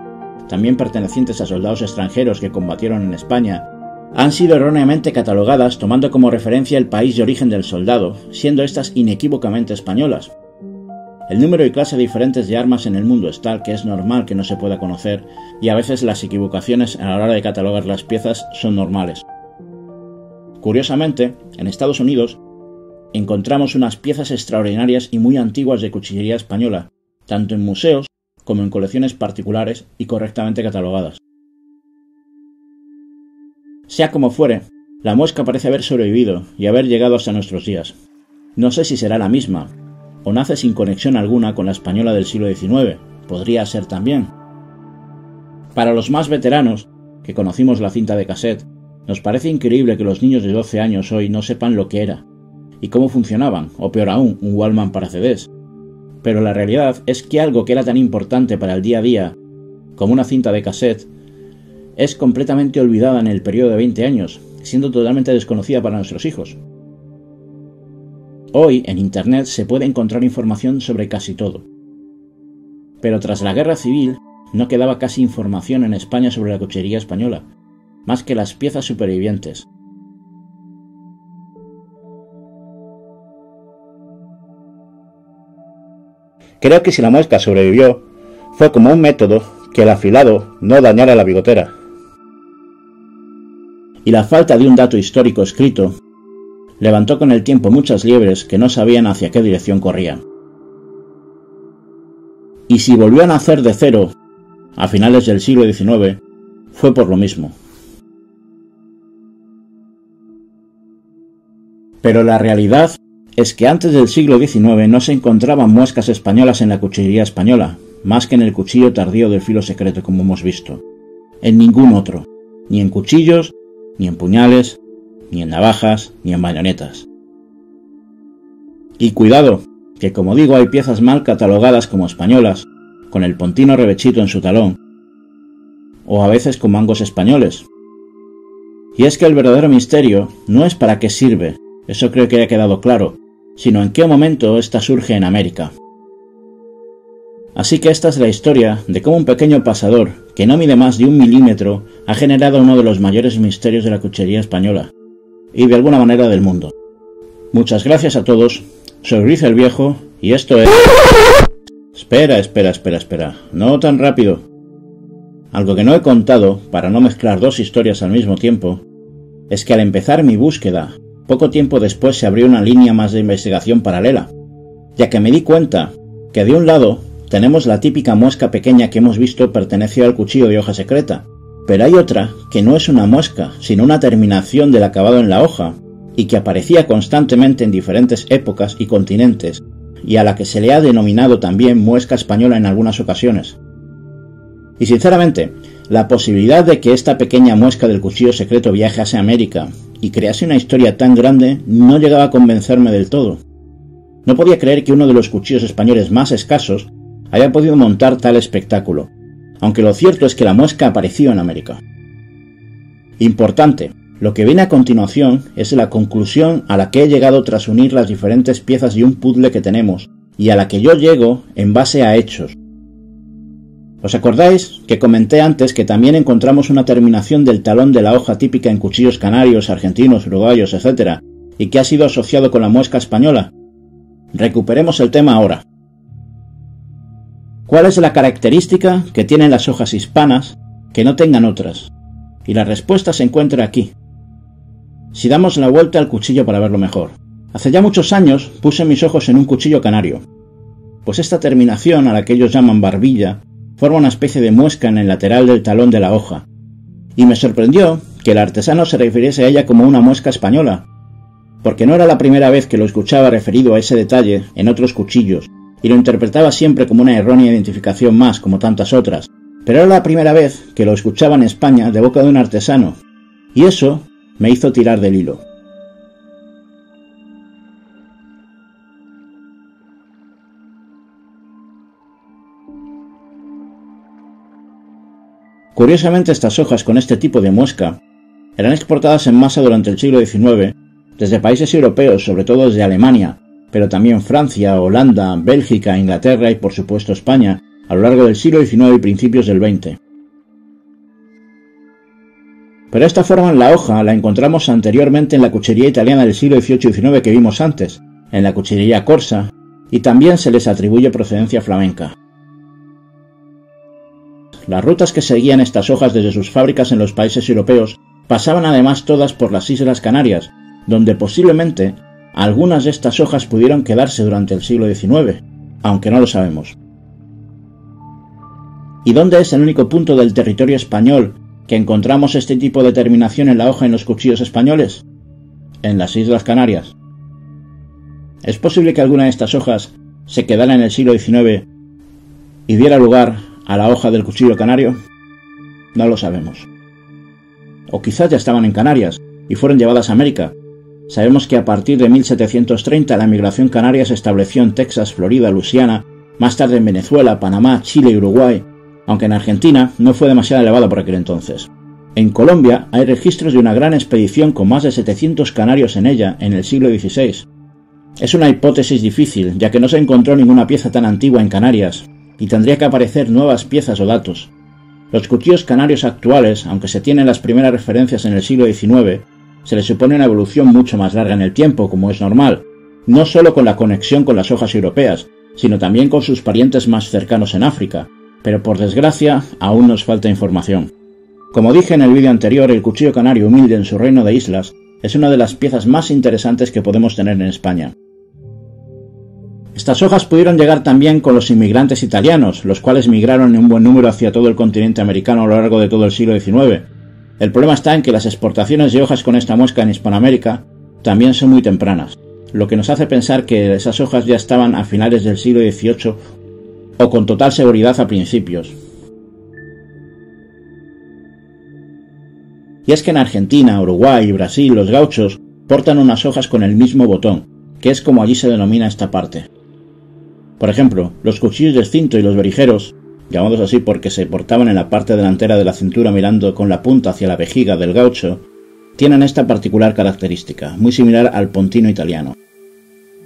también pertenecientes a soldados extranjeros que combatieron en España, han sido erróneamente catalogadas tomando como referencia el país de origen del soldado, siendo estas inequívocamente españolas, el número y clase diferentes de armas en el mundo es tal que es normal que no se pueda conocer y a veces las equivocaciones a la hora de catalogar las piezas son normales. Curiosamente, en Estados Unidos encontramos unas piezas extraordinarias y muy antiguas de cuchillería española, tanto en museos como en colecciones particulares y correctamente catalogadas. Sea como fuere, la muesca parece haber sobrevivido y haber llegado hasta nuestros días. No sé si será la misma, o nace sin conexión alguna con la española del siglo XIX. Podría ser también. Para los más veteranos, que conocimos la cinta de cassette, nos parece increíble que los niños de 12 años hoy no sepan lo que era y cómo funcionaban, o peor aún, un Wallman para CDs. Pero la realidad es que algo que era tan importante para el día a día, como una cinta de cassette, es completamente olvidada en el periodo de 20 años, siendo totalmente desconocida para nuestros hijos. Hoy en Internet se puede encontrar información sobre casi todo. Pero tras la guerra civil no quedaba casi información en España sobre la cochería española, más que las piezas supervivientes. Creo que si la muesca sobrevivió, fue como un método que el afilado no dañara la bigotera. Y la falta de un dato histórico escrito levantó con el tiempo muchas liebres que no sabían hacia qué dirección corrían. Y si volvió a nacer de cero, a finales del siglo XIX, fue por lo mismo. Pero la realidad es que antes del siglo XIX no se encontraban muescas españolas en la cuchillería española, más que en el cuchillo tardío del filo secreto como hemos visto. En ningún otro, ni en cuchillos, ni en puñales, ni en navajas, ni en bayonetas. Y cuidado, que como digo hay piezas mal catalogadas como españolas, con el pontino revechito en su talón, o a veces con mangos españoles. Y es que el verdadero misterio no es para qué sirve, eso creo que ha quedado claro, sino en qué momento ésta surge en América. Así que esta es la historia de cómo un pequeño pasador, que no mide más de un milímetro, ha generado uno de los mayores misterios de la cuchería española, y de alguna manera del mundo. Muchas gracias a todos, soy Riz el Viejo y esto es... Espera, espera, espera, espera, no tan rápido. Algo que no he contado, para no mezclar dos historias al mismo tiempo, es que al empezar mi búsqueda, poco tiempo después se abrió una línea más de investigación paralela, ya que me di cuenta que de un lado tenemos la típica muesca pequeña que hemos visto perteneció al cuchillo de hoja secreta, pero hay otra que no es una muesca, sino una terminación del acabado en la hoja, y que aparecía constantemente en diferentes épocas y continentes, y a la que se le ha denominado también muesca española en algunas ocasiones. Y sinceramente, la posibilidad de que esta pequeña muesca del cuchillo secreto viajase a América y crease una historia tan grande no llegaba a convencerme del todo. No podía creer que uno de los cuchillos españoles más escasos haya podido montar tal espectáculo, aunque lo cierto es que la muesca apareció en América. Importante, lo que viene a continuación es la conclusión a la que he llegado tras unir las diferentes piezas de un puzzle que tenemos, y a la que yo llego en base a hechos. ¿Os acordáis que comenté antes que también encontramos una terminación del talón de la hoja típica en cuchillos canarios, argentinos, uruguayos, etc., y que ha sido asociado con la muesca española? Recuperemos el tema ahora. ¿Cuál es la característica que tienen las hojas hispanas que no tengan otras? Y la respuesta se encuentra aquí. Si damos la vuelta al cuchillo para verlo mejor. Hace ya muchos años puse mis ojos en un cuchillo canario, pues esta terminación, a la que ellos llaman barbilla, forma una especie de muesca en el lateral del talón de la hoja, y me sorprendió que el artesano se refiriese a ella como una muesca española, porque no era la primera vez que lo escuchaba referido a ese detalle en otros cuchillos, y lo interpretaba siempre como una errónea identificación más, como tantas otras, pero era la primera vez que lo escuchaba en España de boca de un artesano, y eso me hizo tirar del hilo. Curiosamente estas hojas con este tipo de muesca eran exportadas en masa durante el siglo XIX desde países europeos, sobre todo desde Alemania, pero también Francia, Holanda, Bélgica, Inglaterra y por supuesto España, a lo largo del siglo XIX y principios del XX. Pero esta forma en la hoja la encontramos anteriormente en la cuchillería italiana del siglo XVIII y XIX que vimos antes, en la cuchillería corsa, y también se les atribuye procedencia flamenca. Las rutas que seguían estas hojas desde sus fábricas en los países europeos pasaban además todas por las Islas Canarias, donde posiblemente algunas de estas hojas pudieron quedarse durante el siglo XIX, aunque no lo sabemos. ¿Y dónde es el único punto del territorio español que encontramos este tipo de terminación en la hoja en los cuchillos españoles? En las Islas Canarias. ¿Es posible que alguna de estas hojas se quedara en el siglo XIX y diera lugar a la hoja del cuchillo canario? No lo sabemos. O quizás ya estaban en Canarias y fueron llevadas a América. Sabemos que a partir de 1730 la migración canaria se estableció en Texas, Florida, Luisiana, más tarde en Venezuela, Panamá, Chile y Uruguay, aunque en Argentina no fue demasiado elevada por aquel entonces. En Colombia hay registros de una gran expedición con más de 700 canarios en ella en el siglo XVI. Es una hipótesis difícil, ya que no se encontró ninguna pieza tan antigua en Canarias, y tendría que aparecer nuevas piezas o datos. Los cuchillos canarios actuales, aunque se tienen las primeras referencias en el siglo XIX, se les supone una evolución mucho más larga en el tiempo, como es normal, no solo con la conexión con las hojas europeas, sino también con sus parientes más cercanos en África, pero por desgracia aún nos falta información. Como dije en el vídeo anterior, el cuchillo canario humilde en su reino de islas es una de las piezas más interesantes que podemos tener en España. Estas hojas pudieron llegar también con los inmigrantes italianos, los cuales migraron en un buen número hacia todo el continente americano a lo largo de todo el siglo XIX. El problema está en que las exportaciones de hojas con esta muesca en Hispanoamérica también son muy tempranas, lo que nos hace pensar que esas hojas ya estaban a finales del siglo XVIII o con total seguridad a principios. Y es que en Argentina, Uruguay y Brasil los gauchos portan unas hojas con el mismo botón, que es como allí se denomina esta parte. Por ejemplo, los cuchillos de cinto y los berijeros, llamados así porque se portaban en la parte delantera de la cintura mirando con la punta hacia la vejiga del gaucho, tienen esta particular característica, muy similar al pontino italiano.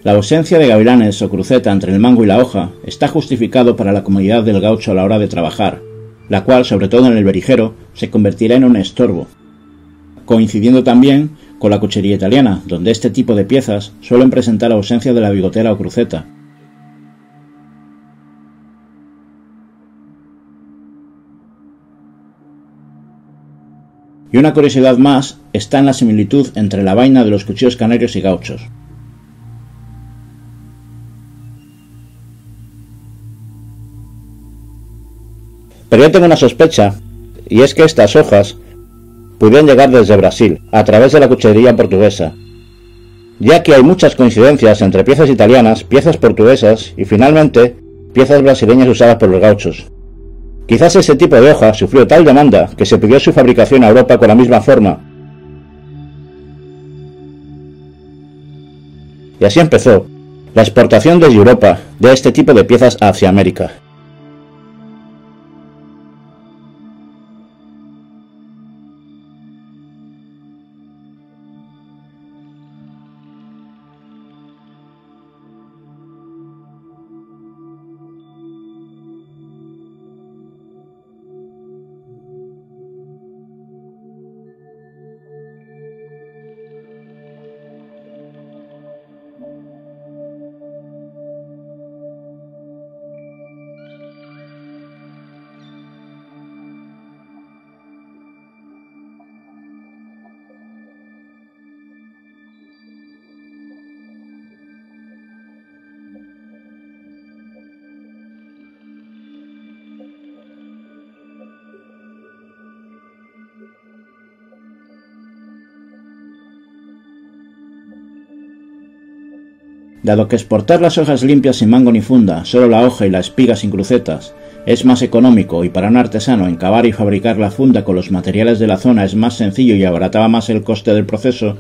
La ausencia de gavilanes o cruceta entre el mango y la hoja está justificado para la comodidad del gaucho a la hora de trabajar, la cual, sobre todo en el berijero, se convertirá en un estorbo, coincidiendo también con la cuchería italiana, donde este tipo de piezas suelen presentar ausencia de la bigotera o cruceta. Y una curiosidad más está en la similitud entre la vaina de los cuchillos canarios y gauchos. Pero yo tengo una sospecha, y es que estas hojas pudieron llegar desde Brasil, a través de la cuchillería portuguesa, ya que hay muchas coincidencias entre piezas italianas, piezas portuguesas y finalmente piezas brasileñas usadas por los gauchos. Quizás ese tipo de hoja sufrió tal demanda que se pidió su fabricación a Europa con la misma forma. Y así empezó la exportación desde Europa de este tipo de piezas hacia América. Dado que exportar las hojas limpias sin mango ni funda, solo la hoja y la espiga sin crucetas, es más económico y para un artesano encavar y fabricar la funda con los materiales de la zona es más sencillo y abarataba más el coste del proceso,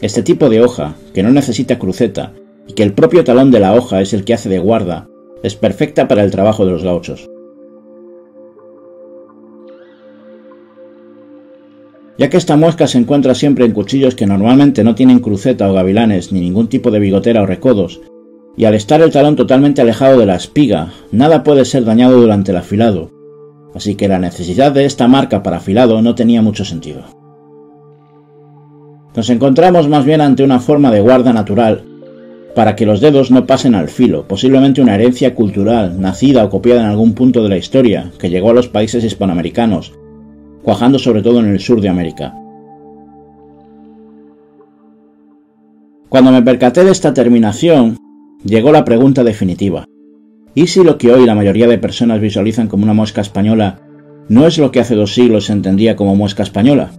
este tipo de hoja, que no necesita cruceta y que el propio talón de la hoja es el que hace de guarda, es perfecta para el trabajo de los gauchos. Ya que esta muesca se encuentra siempre en cuchillos que normalmente no tienen cruceta o gavilanes ni ningún tipo de bigotera o recodos, y al estar el talón totalmente alejado de la espiga, nada puede ser dañado durante el afilado, así que la necesidad de esta marca para afilado no tenía mucho sentido. Nos encontramos más bien ante una forma de guarda natural, para que los dedos no pasen al filo, posiblemente una herencia cultural, nacida o copiada en algún punto de la historia, que llegó a los países hispanoamericanos, cuajando sobre todo en el sur de América. Cuando me percaté de esta terminación, llegó la pregunta definitiva. ¿Y si lo que hoy la mayoría de personas visualizan como una mosca española no es lo que hace dos siglos se entendía como mosca española?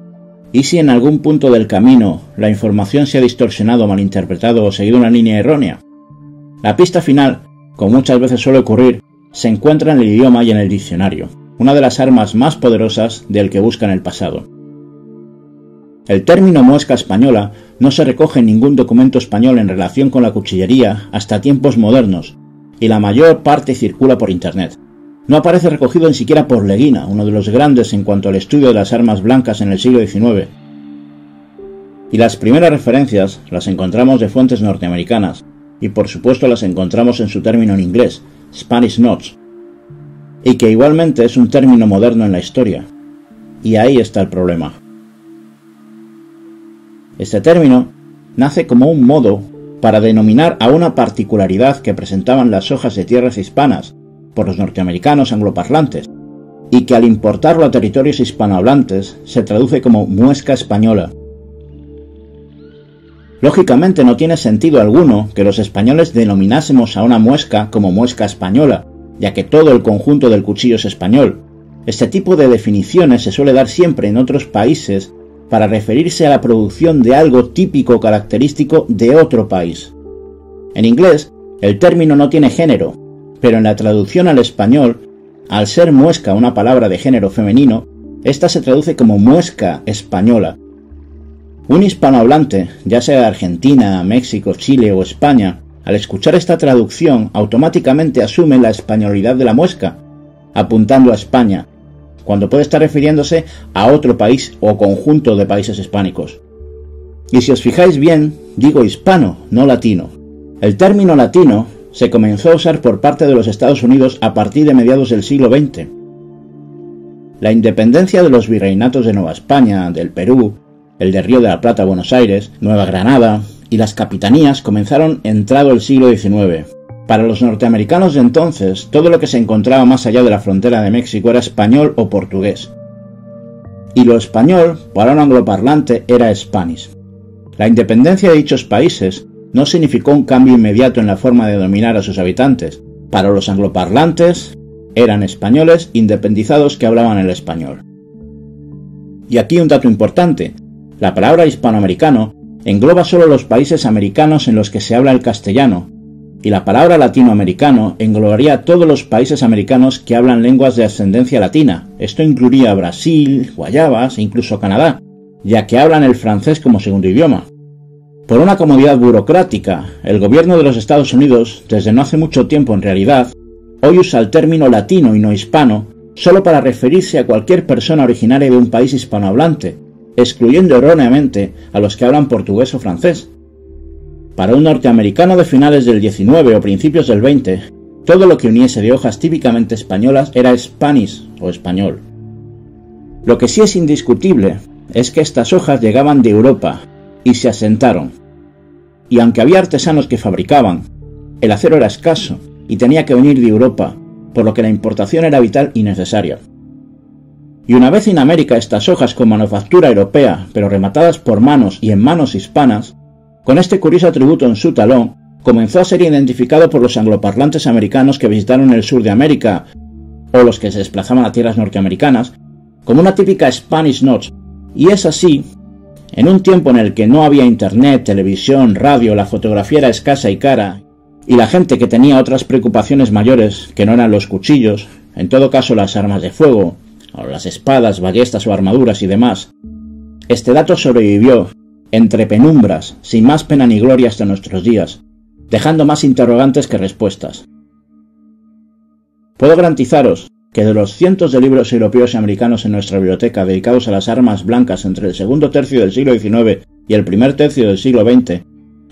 ¿Y si en algún punto del camino la información se ha distorsionado, malinterpretado o seguido una línea errónea? La pista final, como muchas veces suele ocurrir, se encuentra en el idioma y en el diccionario una de las armas más poderosas del que busca en el pasado. El término muesca española no se recoge en ningún documento español en relación con la cuchillería hasta tiempos modernos, y la mayor parte circula por Internet. No aparece recogido ni siquiera por Leguina, uno de los grandes en cuanto al estudio de las armas blancas en el siglo XIX. Y las primeras referencias las encontramos de fuentes norteamericanas, y por supuesto las encontramos en su término en inglés, Spanish Notes, y que igualmente es un término moderno en la historia. Y ahí está el problema. Este término nace como un modo para denominar a una particularidad que presentaban las hojas de tierras hispanas por los norteamericanos angloparlantes, y que al importarlo a territorios hispanohablantes se traduce como muesca española. Lógicamente no tiene sentido alguno que los españoles denominásemos a una muesca como muesca española, ya que todo el conjunto del cuchillo es español. Este tipo de definiciones se suele dar siempre en otros países para referirse a la producción de algo típico característico de otro país. En inglés, el término no tiene género, pero en la traducción al español, al ser muesca una palabra de género femenino, esta se traduce como muesca española. Un hispanohablante, ya sea de Argentina, México, Chile o España, al escuchar esta traducción, automáticamente asume la españolidad de la muesca, apuntando a España, cuando puede estar refiriéndose a otro país o conjunto de países hispánicos. Y si os fijáis bien, digo hispano, no latino. El término latino se comenzó a usar por parte de los Estados Unidos a partir de mediados del siglo XX. La independencia de los virreinatos de Nueva España, del Perú, el de Río de la Plata, Buenos Aires, Nueva Granada, y las capitanías comenzaron entrado el siglo XIX. Para los norteamericanos de entonces, todo lo que se encontraba más allá de la frontera de México era español o portugués. y lo español para un angloparlante era Spanish. La independencia de dichos países no significó un cambio inmediato en la forma de dominar a sus habitantes. Para los angloparlantes eran españoles independizados que hablaban el español. Y aquí un dato importante. La palabra hispanoamericano engloba solo los países americanos en los que se habla el castellano, y la palabra latinoamericano englobaría todos los países americanos que hablan lenguas de ascendencia latina. Esto incluiría Brasil, Guayabas e incluso Canadá, ya que hablan el francés como segundo idioma. Por una comodidad burocrática, el gobierno de los Estados Unidos, desde no hace mucho tiempo en realidad, hoy usa el término latino y no hispano solo para referirse a cualquier persona originaria de un país hispanohablante, excluyendo erróneamente a los que hablan portugués o francés. Para un norteamericano de finales del 19 o principios del 20, todo lo que uniese de hojas típicamente españolas era Spanish o español. Lo que sí es indiscutible es que estas hojas llegaban de Europa y se asentaron. Y aunque había artesanos que fabricaban, el acero era escaso y tenía que venir de Europa, por lo que la importación era vital y necesaria. Y una vez en América estas hojas con manufactura europea, pero rematadas por manos y en manos hispanas, con este curioso atributo en su talón, comenzó a ser identificado por los angloparlantes americanos que visitaron el sur de América, o los que se desplazaban a tierras norteamericanas, como una típica Spanish Notch, y es así, en un tiempo en el que no había internet, televisión, radio, la fotografía era escasa y cara, y la gente que tenía otras preocupaciones mayores que no eran los cuchillos, en todo caso las armas de fuego, las espadas, ballestas o armaduras y demás. Este dato sobrevivió, entre penumbras, sin más pena ni gloria hasta nuestros días, dejando más interrogantes que respuestas. Puedo garantizaros que de los cientos de libros europeos y americanos en nuestra biblioteca dedicados a las armas blancas entre el segundo tercio del siglo XIX y el primer tercio del siglo XX,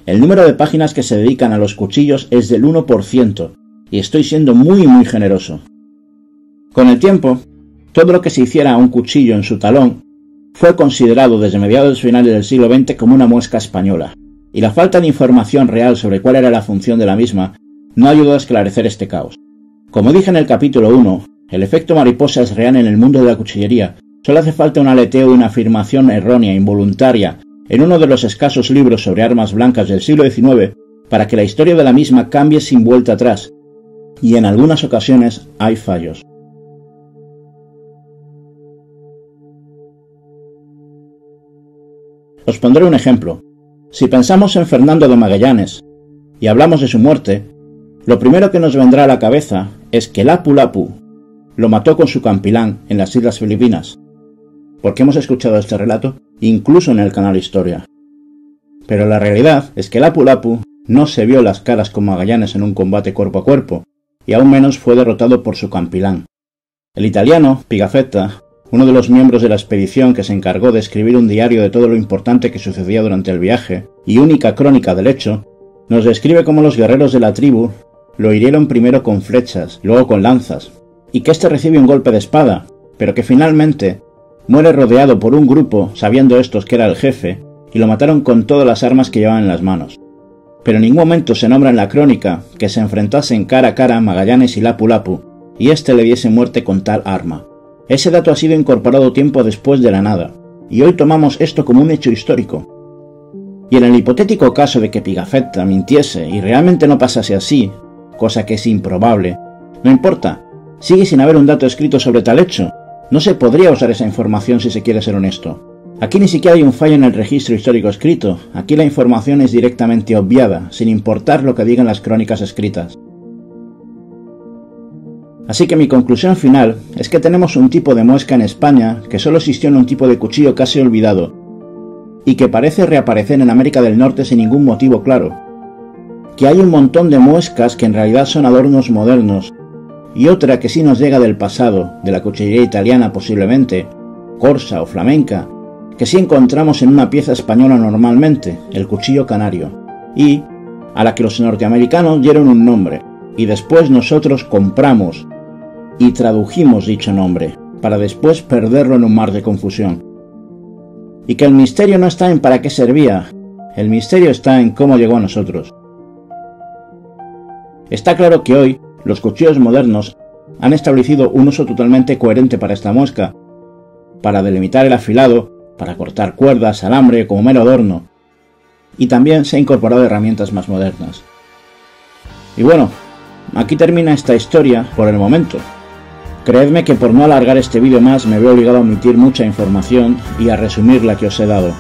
el número de páginas que se dedican a los cuchillos es del 1%, y estoy siendo muy muy generoso. Con el tiempo, todo lo que se hiciera a un cuchillo en su talón fue considerado desde mediados finales del siglo XX como una muesca española, y la falta de información real sobre cuál era la función de la misma no ayudó a esclarecer este caos. Como dije en el capítulo 1, el efecto mariposa es real en el mundo de la cuchillería. Solo hace falta un aleteo y una afirmación errónea, involuntaria, en uno de los escasos libros sobre armas blancas del siglo XIX para que la historia de la misma cambie sin vuelta atrás. Y en algunas ocasiones hay fallos. Os pondré un ejemplo. Si pensamos en Fernando de Magallanes y hablamos de su muerte, lo primero que nos vendrá a la cabeza es que Lapu Lapu lo mató con su campilán en las Islas Filipinas, porque hemos escuchado este relato incluso en el canal Historia. Pero la realidad es que Lapu Lapu no se vio las caras con Magallanes en un combate cuerpo a cuerpo, y aún menos fue derrotado por su campilán. El italiano, Pigafetta, uno de los miembros de la expedición que se encargó de escribir un diario de todo lo importante que sucedía durante el viaje, y única crónica del hecho, nos describe cómo los guerreros de la tribu lo hirieron primero con flechas, luego con lanzas, y que éste recibe un golpe de espada, pero que finalmente muere rodeado por un grupo, sabiendo estos que era el jefe, y lo mataron con todas las armas que llevaban en las manos. Pero en ningún momento se nombra en la crónica que se enfrentasen cara a cara Magallanes y Lapu Lapu, y éste le diese muerte con tal arma. Ese dato ha sido incorporado tiempo después de la nada, y hoy tomamos esto como un hecho histórico. Y en el hipotético caso de que Pigafetta mintiese y realmente no pasase así, cosa que es improbable, no importa, sigue sin haber un dato escrito sobre tal hecho. No se podría usar esa información si se quiere ser honesto. Aquí ni siquiera hay un fallo en el registro histórico escrito, aquí la información es directamente obviada, sin importar lo que digan las crónicas escritas. Así que mi conclusión final es que tenemos un tipo de muesca en España que solo existió en un tipo de cuchillo casi olvidado, y que parece reaparecer en América del Norte sin ningún motivo claro. Que hay un montón de muescas que en realidad son adornos modernos, y otra que sí nos llega del pasado, de la cuchillería italiana posiblemente, corsa o flamenca, que sí encontramos en una pieza española normalmente, el cuchillo canario, y a la que los norteamericanos dieron un nombre, y después nosotros compramos y tradujimos dicho nombre, para después perderlo en un mar de confusión. Y que el misterio no está en para qué servía, el misterio está en cómo llegó a nosotros. Está claro que hoy los cuchillos modernos han establecido un uso totalmente coherente para esta muesca, para delimitar el afilado, para cortar cuerdas, alambre, como mero adorno. Y también se han incorporado herramientas más modernas. Y bueno, aquí termina esta historia por el momento. Creedme que por no alargar este vídeo más me veo obligado a omitir mucha información y a resumir la que os he dado.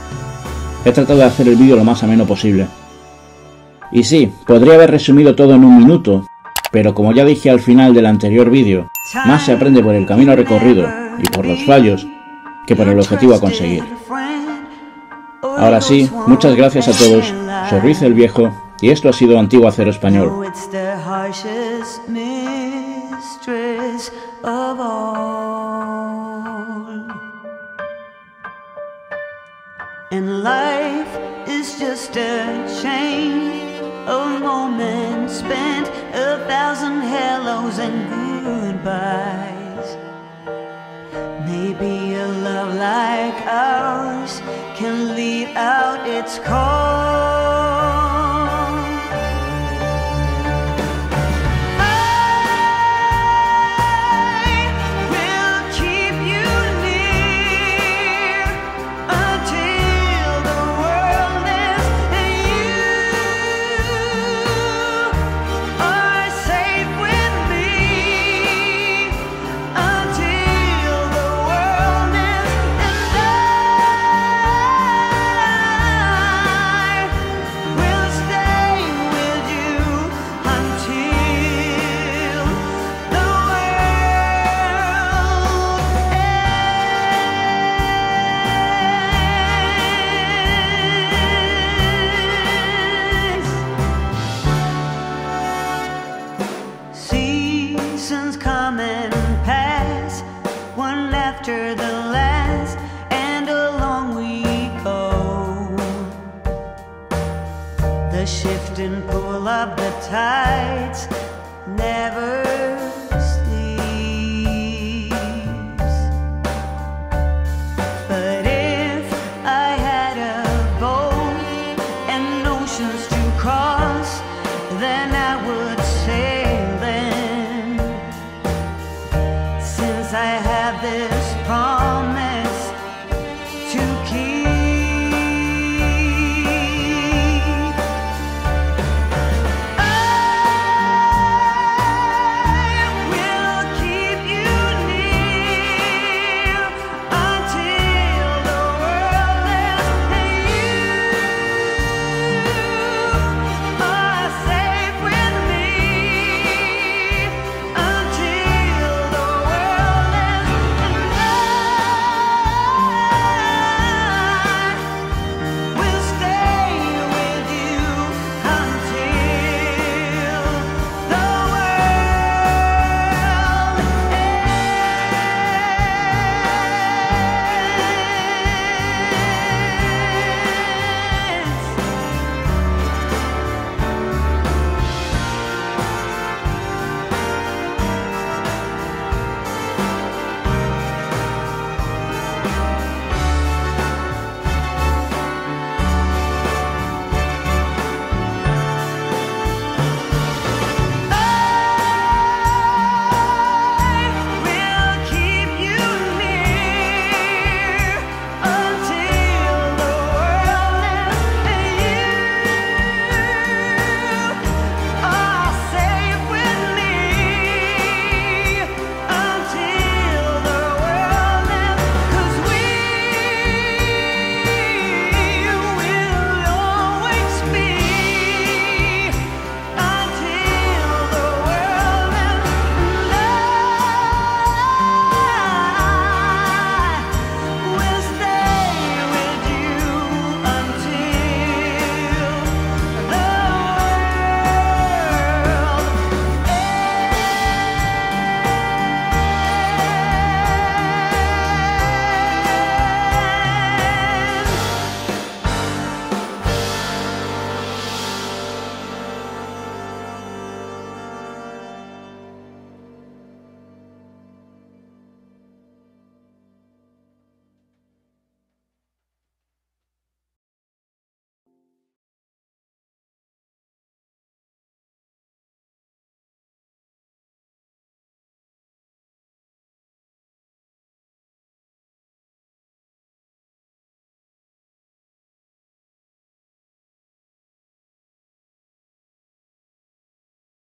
He tratado de hacer el vídeo lo más ameno posible. Y sí, podría haber resumido todo en un minuto, pero como ya dije al final del anterior vídeo, más se aprende por el camino recorrido y por los fallos que por el objetivo a conseguir. Ahora sí, muchas gracias a todos, soy el Viejo y esto ha sido Antiguo Acero Español. A chain of moments spent, a thousand hellos and goodbyes. Maybe a love like ours can lead out its call.